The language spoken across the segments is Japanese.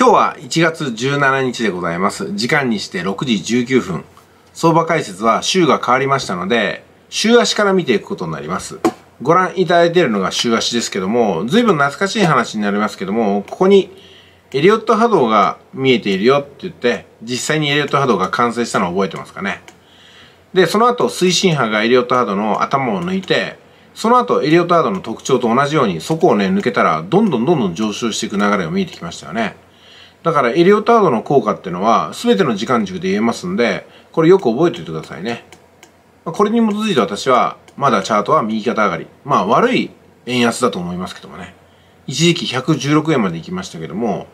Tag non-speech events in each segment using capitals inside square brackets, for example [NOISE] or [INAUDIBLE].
今日は1月17日でございます。時間にして6時19分。相場解説は週が変わりましたので、週足から見ていくことになります。ご覧いただいているのが週足ですけども、随分懐かしい話になりますけども、ここにエリオット波動が見えているよって言って、実際にエリオット波動が完成したのを覚えてますかね。で、その後推進波がエリオット波動の頭を抜いて、その後エリオット波動の特徴と同じようにそこをね抜けたらどんどんどんどん上昇していく流れが見えてきましたよね。だからエリオタードの効果っていうのは全ての時間軸で言えますんで、これよく覚えておいてくださいね。これに基づいて私はまだチャートは右肩上がり。まあ悪い円安だと思いますけどもね。一時期116円まで行きましたけども、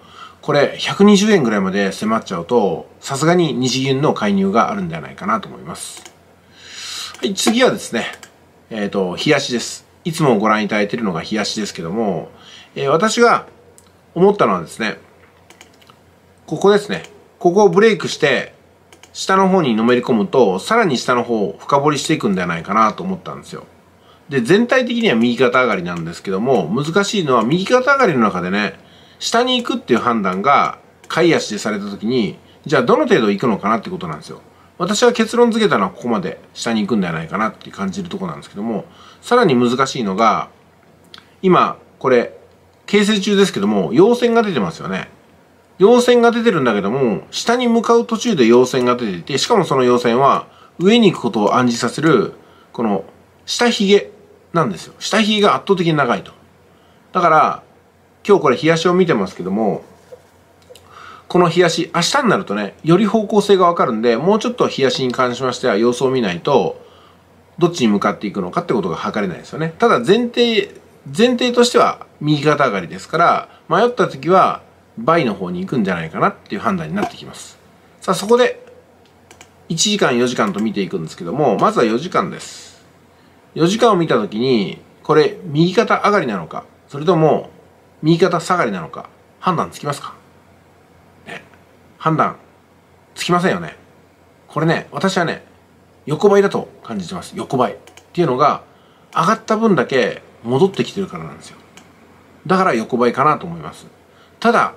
これ120円ぐらいまで迫っちゃうと、さすがに日銀の介入があるんじゃないかなと思います。はい、次はですね、えっ、ー、と、冷やしです。いつもご覧いただいているのが冷やしですけども、えー、私が思ったのはですね、ここですね。ここをブレイクして、下の方にのめり込むと、さらに下の方を深掘りしていくんではないかなと思ったんですよ。で、全体的には右肩上がりなんですけども、難しいのは右肩上がりの中でね、下に行くっていう判断が、買い足でされた時に、じゃあどの程度行くのかなってことなんですよ。私は結論付けたのはここまで下に行くんではないかなって感じるとこなんですけども、さらに難しいのが、今、これ、形成中ですけども、陽線が出てますよね。陽線が出てるんだけども、下に向かう途中で陽線が出ていて、しかもその陽線は上に行くことを暗示させる、この下髭なんですよ。下髭が圧倒的に長いと。だから、今日これ冷やしを見てますけども、この冷やし、明日になるとね、より方向性がわかるんで、もうちょっと冷やしに関しましては様子を見ないと、どっちに向かっていくのかってことが測れないですよね。ただ前提、前提としては右肩上がりですから、迷った時は倍の方に行くんじゃないかなっていう判断になってきます。さあそこで1時間4時間と見ていくんですけどもまずは4時間です。4時間を見た時にこれ右肩上がりなのかそれとも右肩下がりなのか判断つきますか、ね、判断つきませんよね。これね私はね横ばいだと感じてます横ばいっていうのが上がった分だけ戻ってきてるからなんですよだから横ばいかなと思いますただ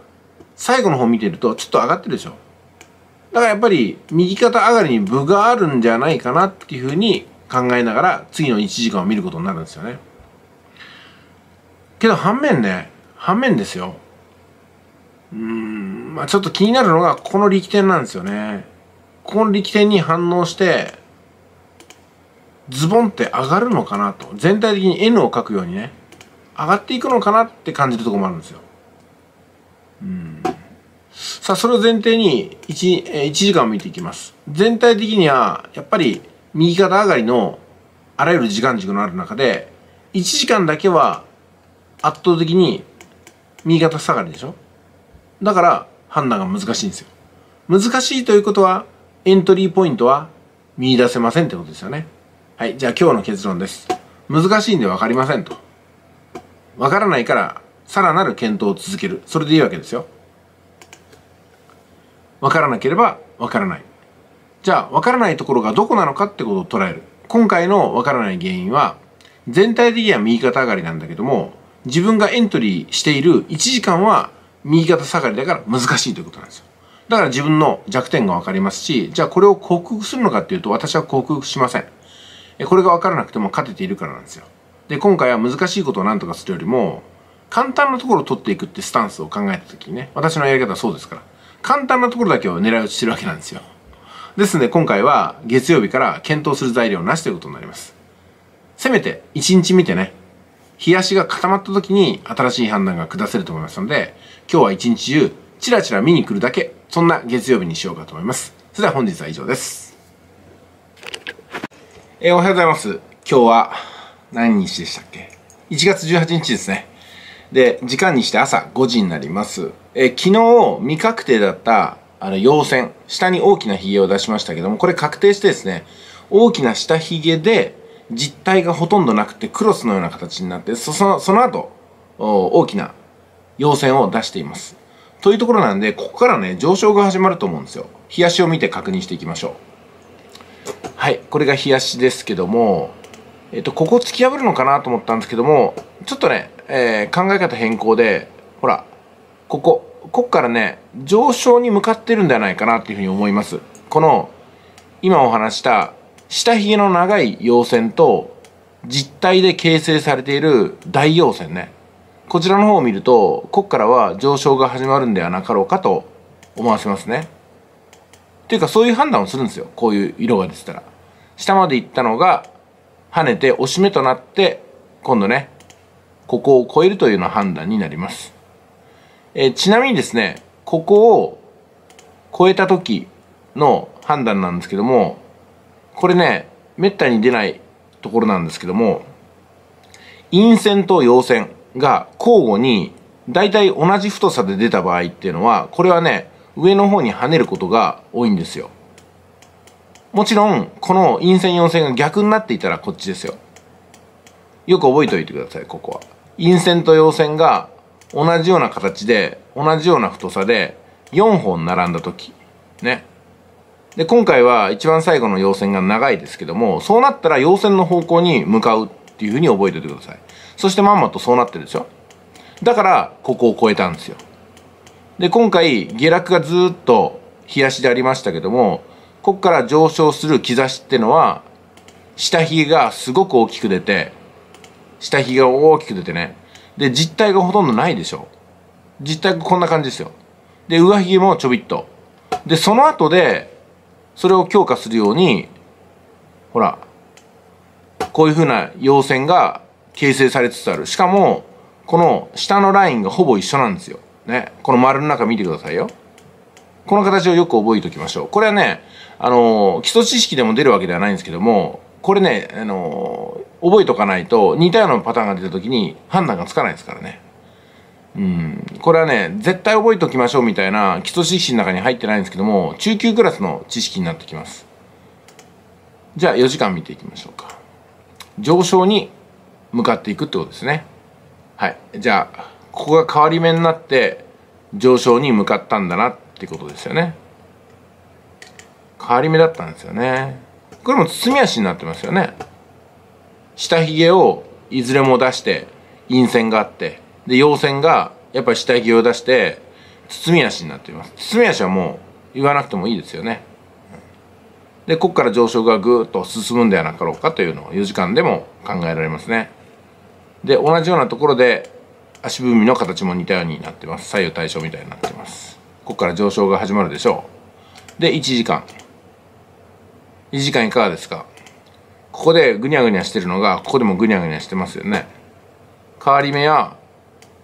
最後の方見てるとちょっと上がってるでしょ。だからやっぱり右肩上がりに分があるんじゃないかなっていうふうに考えながら次の1時間を見ることになるんですよね。けど反面ね反面ですよ。うんまあちょっと気になるのがこの力点なんですよね。この力点に反応してズボンって上がるのかなと。全体的に N を書くようにね上がっていくのかなって感じるとこもあるんですよ。うん。さあ、それを前提に1、1時間を見ていきます。全体的には、やっぱり右肩上がりのあらゆる時間軸のある中で、1時間だけは圧倒的に右肩下がりでしょ？だから判断が難しいんですよ。難しいということは、エントリーポイントは見出せませんってことですよね。はい、じゃあ今日の結論です。難しいんで分かりませんと。分からないからさらなる検討を続ける。それでいいわけですよ。わからなければわからない。じゃあ、わからないところがどこなのかってことを捉える。今回のわからない原因は、全体的には右肩上がりなんだけども、自分がエントリーしている1時間は右肩下がりだから難しいということなんですよ。だから自分の弱点がわかりますし、じゃあこれを克服するのかっていうと私は克服しません。これがわからなくても勝てているからなんですよ。で、今回は難しいことを何とかするよりも、簡単なところを取っていくってスタンスを考えた時にね、私のやり方はそうですから、簡単なところだけを狙い撃ちしてるわけなんですよ。ですので今回は月曜日から検討する材料なしということになります。せめて1日見てね、冷やしが固まった時に新しい判断が下せると思いますので、今日は一日中チラチラ見に来るだけ、そんな月曜日にしようかと思います。それでは本日は以上です。えー、おはようございます。今日は何日でしたっけ ?1 月18日ですね。で、時間にして朝5時になります。え昨日未確定だったあの陽線、下に大きな髭を出しましたけども、これ確定してですね、大きな下髭で実体がほとんどなくてクロスのような形になって、そのその後、大きな陽線を出しています。というところなんで、ここからね、上昇が始まると思うんですよ。冷やしを見て確認していきましょう。はい、これが冷やしですけども、えっと、ここ突き破るのかなと思ったんですけども、ちょっとね、えー、考え方変更で、ほら、ここ、こっからね上昇に向かってるんではないかなっていうふうに思います。この今お話した下髭の長い陽線と実体で形成されている大陽線ね。こちらの方を見るとこっからは上昇が始まるんではなかろうかと思わせますね。っていうかそういう判断をするんですよ。こういう色が出てたら。下まで行ったのが跳ねて押し目となって今度ねここを超えるというような判断になります。えー、ちなみにですねここを超えた時の判断なんですけどもこれねめったに出ないところなんですけども陰線と陽線が交互に大体同じ太さで出た場合っていうのはこれはね上の方に跳ねることが多いんですよ。もちろんこの陰線陽線が逆になっていたらこっちですよ。よく覚えておいてくださいここは。陰線と陽線が同じような形で同じような太さで4本並んだ時ね。で今回は一番最後の陽線が長いですけどもそうなったら陽線の方向に向かうっていうふうに覚えておいてください。そしてまんまとそうなってるでしょだからここを超えたんですよ。で今回下落がずっと冷やしでありましたけどもここから上昇する兆しってのは下髭がすごく大きく出て下髭が大きく出てねで実体がほとんどないでしょ。実体がこんな感じですよ。で上髭もちょびっと。でその後でそれを強化するようにほらこういうふうな陽線が形成されつつある。しかもこの下のラインがほぼ一緒なんですよ。ね。この丸の中見てくださいよ。この形をよく覚えておきましょう。これはねあの基礎知識でも出るわけではないんですけどもこれね、あのー、覚えとかないと似たようなパターンが出た時に判断がつかないですからね。うん。これはね、絶対覚えておきましょうみたいな基礎知識の中に入ってないんですけども、中級クラスの知識になってきます。じゃあ4時間見ていきましょうか。上昇に向かっていくってことですね。はい。じゃあ、ここが変わり目になって上昇に向かったんだなってことですよね。変わり目だったんですよね。これも包み足になってますよね。下髭をいずれも出して陰線があってで陽線がやっぱり下髭を出して包み足になっています。包み足はもう言わなくてもいいですよね。でここから上昇がぐーっと進むんではなかろうかというのを4時間でも考えられますね。で同じようなところで足踏みの形も似たようになってます。左右対称みたいになってます。ここから上昇が始まるでしょう。で1時間。1時間いかがですか？ここでぐにゃぐにゃしてるのがここでもぐにゃぐにゃしてますよね。変わり目は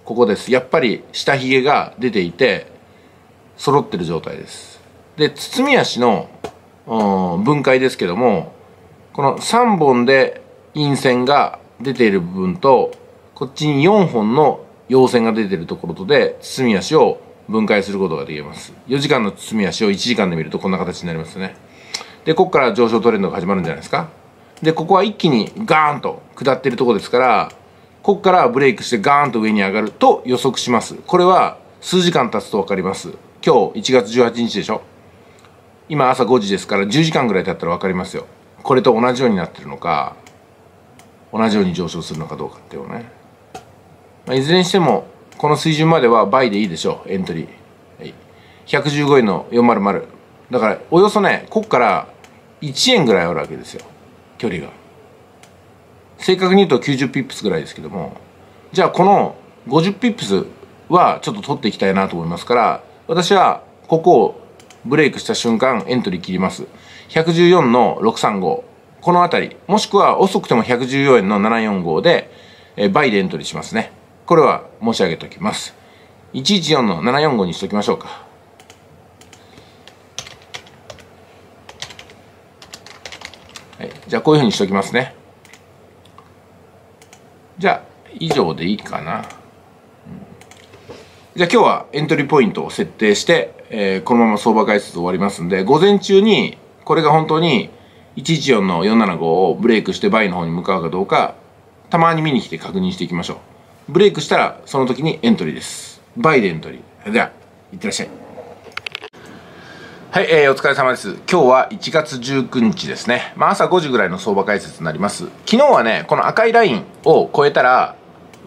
ここです。やっぱり下髭が出ていて揃ってる状態です。で包み足の分解ですけどもこの3本で陰線が出ている部分とこっちに4本の陽線が出ているところとで包み足を分解することができます。4時間の包み足を1時間で見るとこんな形になりますね。でここから上昇トレンドが始まるんじゃないですか。でここは一気にガーンと下ってるとこですからここからブレイクしてガーンと上に上がると予測します。これは数時間経つと分かります。今日1月18日でしょ。今朝5時ですから10時間ぐらい経ったら分かりますよ。これと同じようになってるのか同じように上昇するのかどうかっていうのね、まあ、いずれにしてもこの水準までは buy でいいでしょうエントリー、はい、115円の400だからおよそねここから1円ぐらいあるわけですよ。距離が。正確に言うと90 pips ぐらいですけども。じゃあこの50 pipsはちょっと取っていきたいなと思いますから私はここをブレイクした瞬間エントリー切ります。114の635この辺り。もしくは遅くても114円の745で、え倍でエントリーしますね。これは申し上げておきます。114の745にしときましょうかはい、じゃあこういうふうにしておきますね。じゃあ以上でいいかな、じゃあ今日はエントリーポイントを設定して、えー、このまま相場解説終わりますんで午前中にこれが本当に114の475をブレイクして倍の方に向かうかどうかたまに見に来て確認していきましょう。ブレイクしたらその時にエントリーです。倍でエントリー。ではいってらっしゃい。はい、えー、お疲れ様です。今日は1月19日ですね。まあ、朝5時ぐらいの相場解説になります。昨日はね、この赤いラインを超えたら、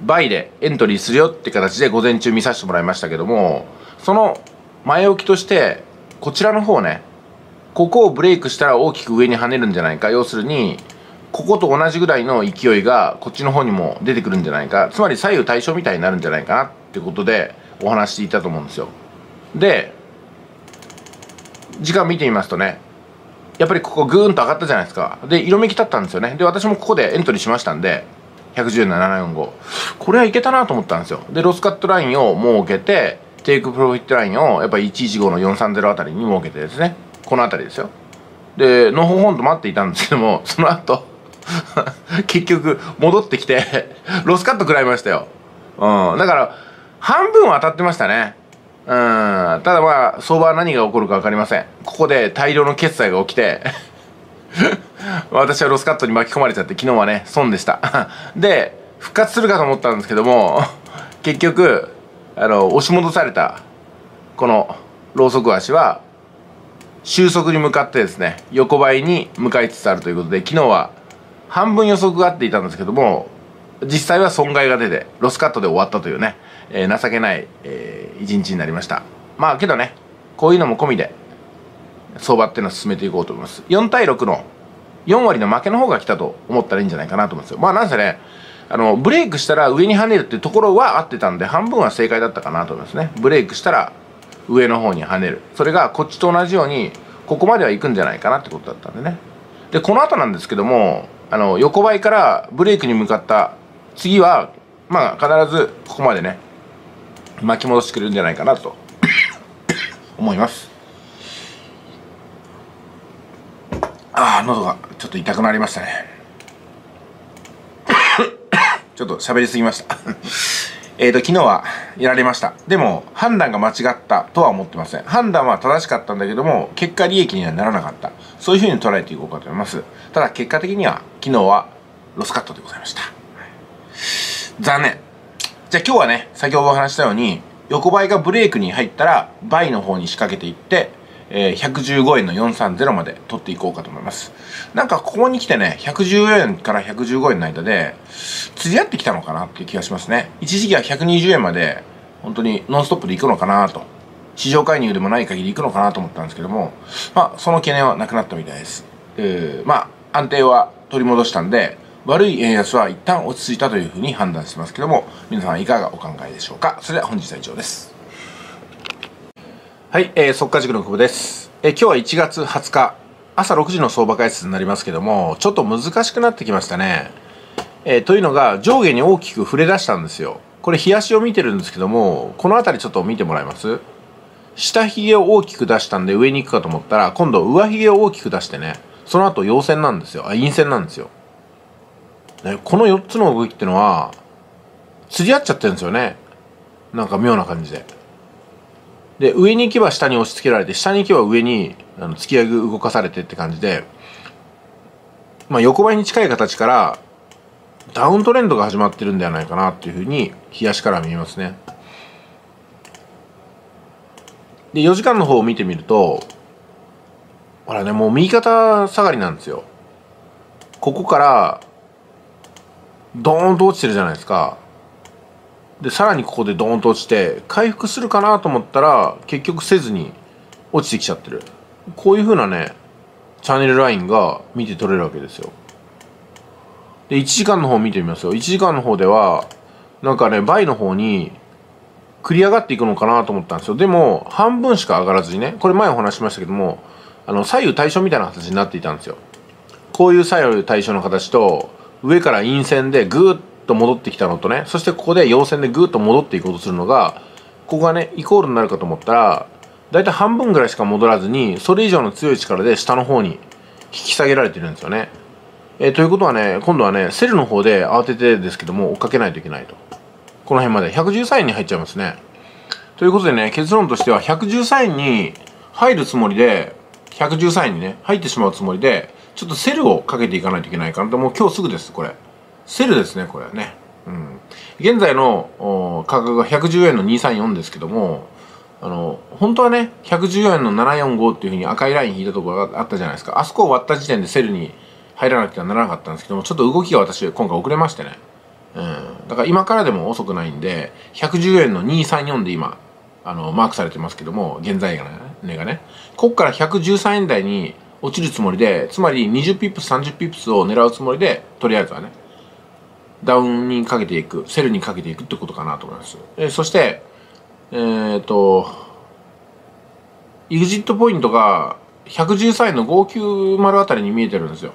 倍でエントリーするよって形で午前中見させてもらいましたけども、その前置きとしてこちらの方ねここをブレイクしたら大きく上に跳ねるんじゃないか要するにここと同じぐらいの勢いがこっちの方にも出てくるんじゃないかつまり左右対称みたいになるんじゃないかなってことでお話していたと思うんですよで時間見てみますとねやっぱりここグーンと上がったじゃないですか。で色めき立ったんですよね。で私もここでエントリーしましたんで110745これはいけたなと思ったんですよ。でロスカットラインを設けて take profit ラインをやっぱり115の430あたりに設けてですねこの辺りですよ。でのほほんと待っていたんですけども [LAUGHS] その後 [LAUGHS] 結局戻ってきてロスカット食らいましたよ。うん。だから半分は当たってましたね。うん。ただまあ相場は何が起こるか分かりません。ここで大量の決済が起きて [LAUGHS] 私はロスカットに巻き込まれちゃって昨日はね損でした。[LAUGHS] で復活するかと思ったんですけども [LAUGHS] 結局あの押し戻されたこのロウソク足は収束に向かってですね横ばいに向かいつつあるということで昨日は半分予測があっていたんですけども実際は損害が出てロスカットで終わったというね、えー、情けない、えー、一日になりました。まあけどねこういうのも込みで相場っていうのを進めていこうと思います。4対6の4割の負けの方が来たと思ったらいいんじゃないかなと思うんですよ。まあなんせねあのブレイクしたら上に跳ねるっていうところは合ってたんで半分は正解だったかなと思いますね。ブレイクしたら上の方に跳ねる。それがこっちと同じようにここまでは行くんじゃないかなってことだったんでね。でこの後なんですけどもあの横ばいからブレイクに向かった次はまあ必ずここまでね巻き戻してくれるんじゃないかなと [COUGHS] 思います。ああ喉がちょっと痛くなりましたね。[COUGHS] ちょっと喋りすぎました。[LAUGHS] えっと昨日はやられました。でも判断が間違ったとは思ってません。判断は正しかったんだけども結果利益にはならなかった。そういうふうに捉えていこうかと思います。ただ結果的には昨日はロスカットでございました。残念じゃあ今日はね先ほどお話したように横ばいがブレイクに入ったら倍の方に仕掛けていってえー、115円の430まで取っていこうかと思います。なんかここに来てね、110円から115円の間で、釣り合ってきたのかなっていう気がしますね。一時期は120円まで、本当にノンストップで行くのかなと。市場介入でもない限り行くのかなと思ったんですけども、まあ、その懸念はなくなったみたいです。えー、まあ、安定は取り戻したんで、悪い円安は一旦落ち着いたというふうに判断してますけども、皆さんいかがお考えでしょうか？それでは本日は以上です。はい、えー、速稼塾の久保です。えー、今日は1月20日、朝6時の相場解説になりますけども、ちょっと難しくなってきましたね。えー、というのが、上下に大きく触れ出したんですよ。これ、冷やしを見てるんですけども、この辺りちょっと見てもらえます？下髭を大きく出したんで上に行くかと思ったら、今度上髭を大きく出してね、その後陽線なんですよ。あ、陰線なんですよ。ね、この4つの動きっていうのは釣り合っちゃってるんですよね。なんか妙な感じで。で上に行けば下に押し付けられて下に行けば上にあの突き上げ動かされてって感じでまあ横ばいに近い形からダウントレンドが始まってるんではないかなっていうふうに冷やしから見えますね。で4時間の方を見てみるとほらねもう右肩下がりなんですよ。ここからドーンと落ちてるじゃないですか。でさらにここでドーンと落ちて回復するかなと思ったら結局せずに落ちてきちゃってる。こういう風なねチャンネルラインが見て取れるわけですよ。で1時間の方見てみますよ。1時間の方ではなんかね倍の方に繰り上がっていくのかなと思ったんですよ。でも半分しか上がらずにねこれ前お話しましたけどもあの左右対称みたいな形になっていたんですよ。こういう左右対称の形と上から陰線でグーッと戻ってきたのとねそしてここで陽線でグーッと戻っていこうとするのがここがねイコールになるかと思ったらだいたい半分ぐらいしか戻らずにそれ以上の強い力で下の方に引き下げられてるんですよね。えー、ということはね今度はね sell の方で慌ててですけども追っかけないといけないとこの辺まで113円に入っちゃいますね。ということでね結論としては113円に入るつもりで113円にね入ってしまうつもりでちょっと sell をかけていかないといけないかなと、もう今日すぐです、これ。 sell ですね、これはね。うん。現在の価格が110円の234ですけども、あの、本当はね、114円の745っていうふうに赤いライン引いたところがあったじゃないですか。あそこを割った時点で sell に入らなきゃならなかったんですけども、ちょっと動きが私今回遅れましてね。うん。だから今からでも遅くないんで、110円の234で今、あの、マークされてますけども、現在値がね。ここから113円台に落ちるつもりで、つまり20ピップス、30ピップスを狙うつもりで、とりあえずはね、ダウンにかけていく、 sell にかけていくってことかなと思います。えそして、えっ、と、エグジットポイントが113円の590あたりに見えてるんですよ。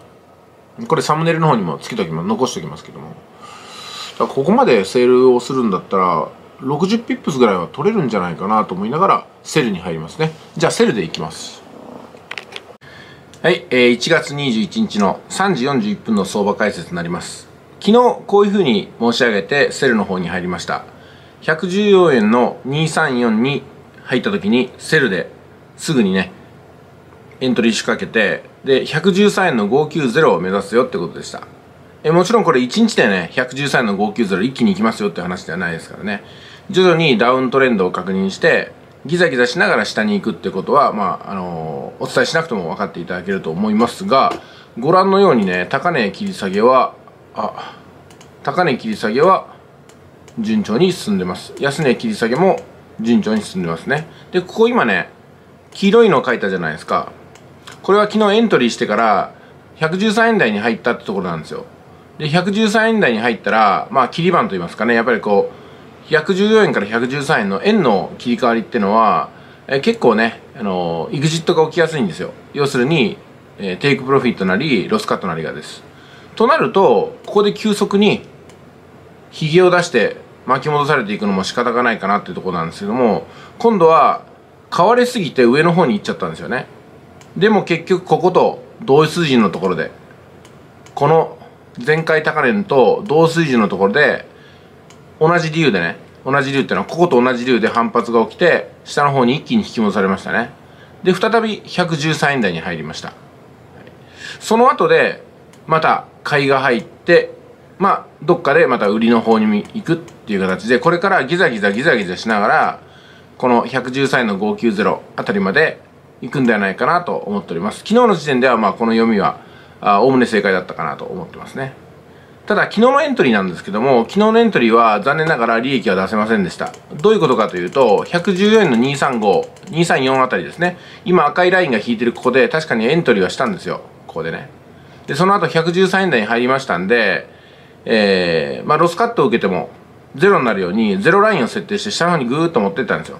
これサムネイルの方にもつけときます、残しておきますけども。ここまで sell をするんだったら、60ピップスぐらいは取れるんじゃないかなと思いながら、 sell に入りますね。じゃあ sell でいきます。はい、えー、1月21日の3時41分の相場解説になります。昨日こういうふうに申し上げて sell の方に入りました。114円の234に入った時にセルですぐにね、エントリー仕掛けて、で、113円の590を目指すよってことでした。えもちろんこれ1日でね、113円の590一気に行きますよって話ではないですからね。徐々にダウントレンドを確認して、ギザギザしながら下に行くってことは、まあ、あのー、お伝えしなくても分かっていただけると思いますが、ご覧のようにね、高値切り下げは、あ、高値切り下げは順調に進んでます。安値切り下げも順調に進んでますね。で、ここ今ね、黄色いの書いたじゃないですか。これは昨日エントリーしてから113円台に入ったってところなんですよ。で、113円台に入ったら、まあ、切り板と言いますかね、やっぱりこう、114円から113円の円の切り替わりっていうのは、え結構ね、あのー、エグジットが起きやすいんですよ。要するに、え、テイクプロフィットなり、ロスカットなりがです。となると、ここで急速に、ヒゲを出して巻き戻されていくのも仕方がないかなっていうところなんですけども、今度は、買われすぎて上の方に行っちゃったんですよねでも結局ここと同水準のところでこの前回高値と同水準のところで同じ理由でね同じ理由っていうのはここと同じ理由で反発が起きて下の方に一気に引き戻されましたね。で再び113円台に入りました。その後でまた買いが入ってまあどっかでまた売りの方に行くっていう形でこれからギザギザギザギザしながらこの113円の590あたりまで行くんではないかなと思っております。昨日の時点ではまあこの読みはおおむね正解だったかなと思ってますね。ただ昨日のエントリーなんですけども昨日のエントリーは残念ながら利益は出せませんでした。どういうことかというと114円の235234あたりですね。今赤いラインが引いてるここで確かにエントリーはしたんですよ。ここでね。でその後113円台に入りましたんでえー、まあロスカットを受けてもゼロになるようにゼロラインを設定して下の方にグーッと持ってったんですよ。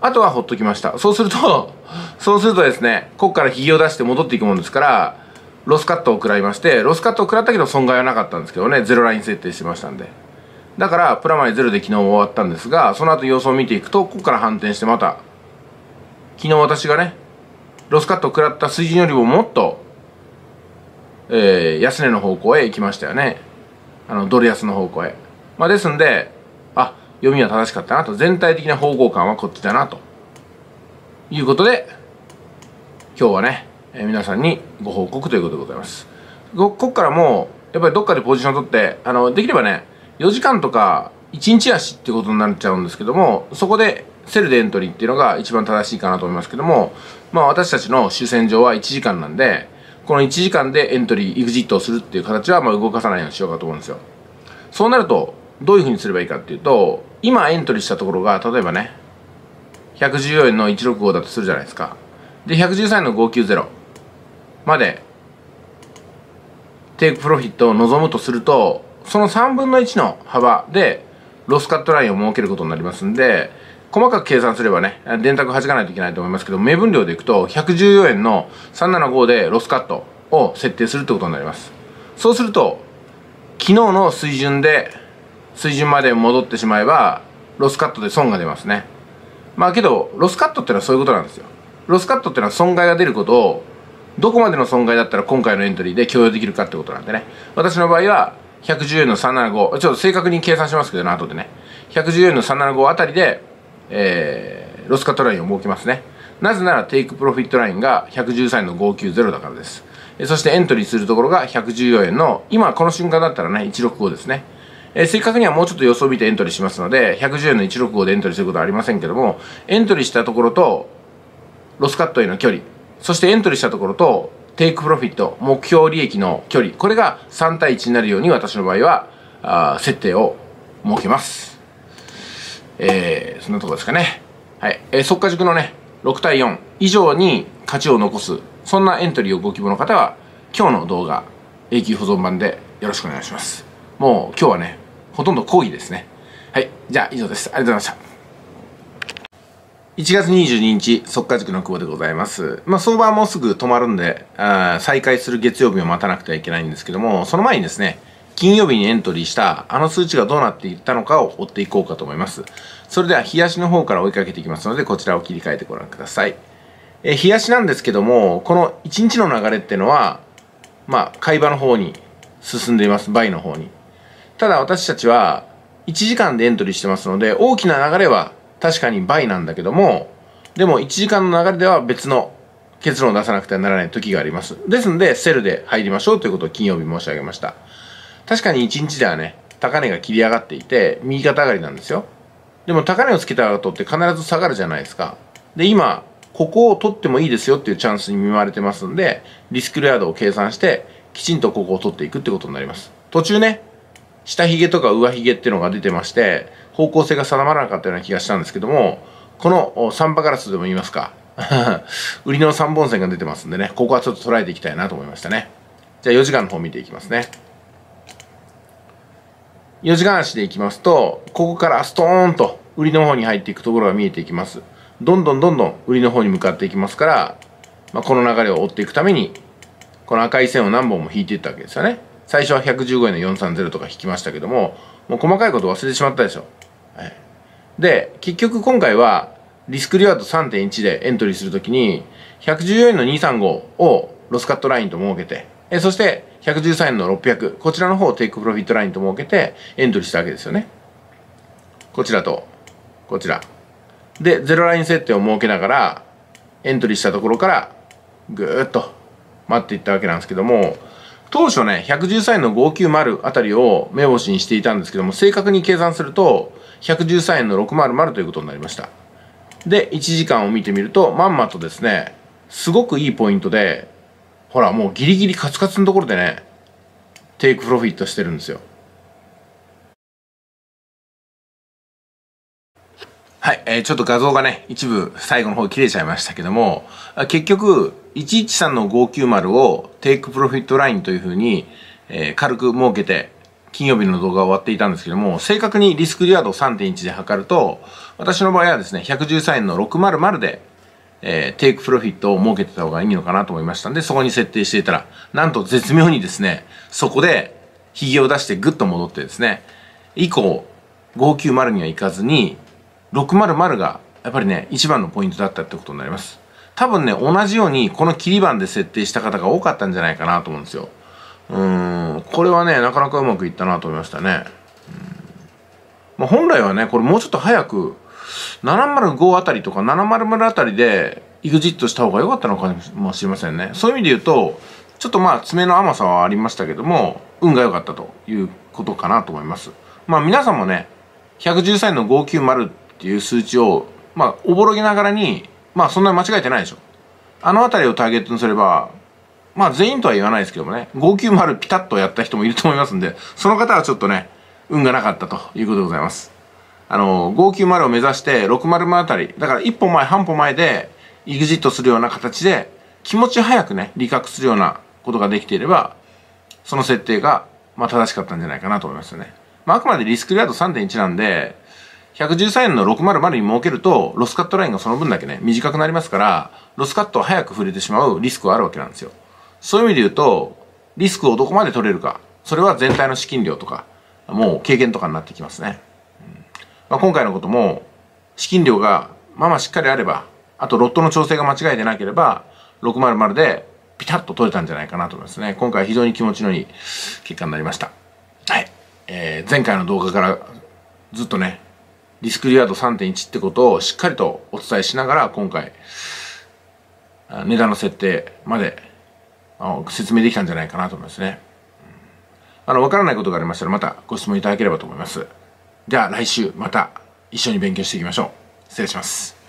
あとはほっときました。そうするとそうするとですねここからひげを出して戻っていくもんですからロスカットを食らいましてロスカットを食らったけど損害はなかったんですけどねゼロライン設定してましたんで。だからプラマイゼロで昨日終わったんですがその後様子を見ていくとここから反転してまた昨日私がねロスカットを食らった水準よりももっと、えー、安値の方向へ行きましたよね。あのドル安の方向へ。まあ、ですんであ読みは正しかったなと。全体的な方向感はこっちだなと。いうことで今日はね、えー、皆さんにご報告ということでございます。ここからもやっぱりどっかでポジション取ってあのできればね4時間とか1日足っていうことになっちゃうんですけどもそこでセルでエントリーっていうのが一番正しいかなと思いますけどもまあ私たちの主戦場は1時間なんでこの1時間でエントリー、エグジットをするっていう形はまあ動かさないようにしようかと思うんですよ。そうなると、どういうふうにすればいいかっていうと今エントリーしたところが例えばね114円の165だとするじゃないですか。で113円の590までテイクプロフィットを望むとするとその3分の1の幅でロスカットラインを設けることになりますんで細かく計算すればね電卓弾かないといけないと思いますけど目分量でいくと114円の375でロスカットを設定するってことになります。そうすると昨日の水準で水準まで戻ってしまえばロスカットで損が出ますね。まあけどロスカットってのはそういうことなんですよ。ロスカットってのは損害が出ることをどこまでの損害だったら今回のエントリーで許容できるかってことなんでね。私の場合は110円の375ちょっと正確に計算しますけどね後でね。110円の375あたりで、えー、ロスカットラインを設けますね。なぜなら take profit ラインが113円の590だからです。そしてエントリーするところが114円の今この瞬間だったらね165ですね。えー、正確にはもうちょっと予想を見てエントリーしますので、110円の165でエントリーすることはありませんけども、エントリーしたところと、ロスカットへの距離、そしてエントリーしたところと、テイクプロフィット、目標利益の距離、これが3対1になるように私の場合は、あ設定を設けます。えー、そんなとこですかね。はい。えー、速化塾のね、6対4以上に価値を残す、そんなエントリーをご希望の方は、今日の動画、永久保存版でよろしくお願いします。もう今日はね、ほとんど講義ですね。はい。じゃあ以上です。ありがとうございました。1月22日、速化塾の久保でございます。まあ、相場はもうすぐ止まるんで、あ再開する月曜日を待たなくてはいけないんですけども、その前にですね、金曜日にエントリーしたあの数値がどうなっていったのかを追っていこうかと思います。それでは、冷やしの方から追いかけていきますので、こちらを切り替えてご覧ください。え冷やしなんですけども、この1日の流れっていうのは、まあ、買い場の方に進んでいます。倍の方に。ただ私たちは、1時間でエントリーしてますので、大きな流れは確かに倍なんだけども、でも1時間の流れでは別の結論を出さなくてはならない時があります。ですので、セルで入りましょうということを金曜日申し上げました。確かに1日ではね、高値が切り上がっていて、右肩上がりなんですよ。でも高値をつけた後って必ず下がるじゃないですか。で、今、ここを取ってもいいですよっていうチャンスに見舞われてますんで、リスクレアドを計算して、きちんとここを取っていくってことになります。途中ね、下髭とか上髭っていうのが出てまして、方向性が定まらなかったような気がしたんですけども、このサンバガラスでも言いますか、[LAUGHS] 売りの3本線が出てますんでね、ここはちょっと捉えていきたいなと思いましたね。じゃあ4時間の方見ていきますね。4時間足でいきますと、ここからストーンと売りの方に入っていくところが見えていきます。どんどんどんどん売りの方に向かっていきますから、まあ、この流れを追っていくために、この赤い線を何本も引いていったわけですよね。最初は115円の430とか引きましたけども、もう細かいこと忘れてしまったでしょ。はい、で、結局今回は、リスクリワード3.1でエントリーするときに、114円の235をロスカットラインと設けて、えそして113円の600、こちらの方を take profit ラインと設けてエントリーしたわけですよね。こちらと、こちら。で、ゼロライン設定を設けながら、エントリーしたところから、ぐーっと待っていったわけなんですけども、当初ね、113円の590あたりを目星にしていたんですけども、正確に計算すると、113円の600ということになりました。で、1時間を見てみると、まんまとですね、すごくいいポイントで、ほら、もうギリギリカツカツのところでね、take profit してるんですよ。はい、えー、ちょっと画像がね、一部最後の方切れちゃいましたけども、結局、113の590を take profit ラインというふうに、えー、軽く設けて、金曜日の動画終わっていたんですけども、正確にリスクリワードを3.1で測ると、私の場合はですね、113円の600で、えー、 take profit を設けてた方がいいのかなと思いましたんで、そこに設定していたら、なんと絶妙にですね、そこで、髭を出してグッと戻ってですね、以降、590には行かずに、600がやっぱりね一番のポイントだったってことになります。多分ね同じようにこの切り板で設定した方が多かったんじゃないかなと思うんですよ。うん。これはねなかなかうまくいったなと思いましたね。まあ、本来はねこれもうちょっと早く705あたりとか700あたりで EXIT した方が良かったのかもしれませんね。そういう意味で言うとちょっとまあ爪の甘さはありましたけども運が良かったということかなと思います。まあ皆さんもね113の590っていう数値を、まあ、おぼろげながらに、まあ、そんなに間違えてないでしょ。あの辺りをターゲットにすれば、まあ、全員とは言わないですけどもね、590ピタッとやった人もいると思いますんで、その方はちょっとね、運がなかったということでございます。あの、590を目指して600あたり、だから一歩前、半歩前で、エグジットするような形で、気持ち早くね、理覚するようなことができていれば、その設定が、まあ、正しかったんじゃないかなと思いますよね。まあ、あくまでリスクリアード3.1なんで、113円の600に設けると、ロスカットラインがその分だけね、短くなりますから、ロスカットを早く触れてしまうリスクはあるわけなんですよ。そういう意味で言うと、リスクをどこまで取れるか、それは全体の資金量とか、もう経験とかになってきますね。うんまあ、今回のことも、資金量がまあまあしっかりあれば、あとロットの調整が間違えてなければ、600でピタッと取れたんじゃないかなと思いますね。今回非常に気持ちのいい結果になりました。はい。えー、前回の動画からずっとね、リスクリワード3.1ってことをしっかりとお伝えしながら今回値段の設定まであの説明できたんじゃないかなと思いますね。あの、わからないことがありましたらまたご質問いただければと思います。では来週また一緒に勉強していきましょう。失礼します。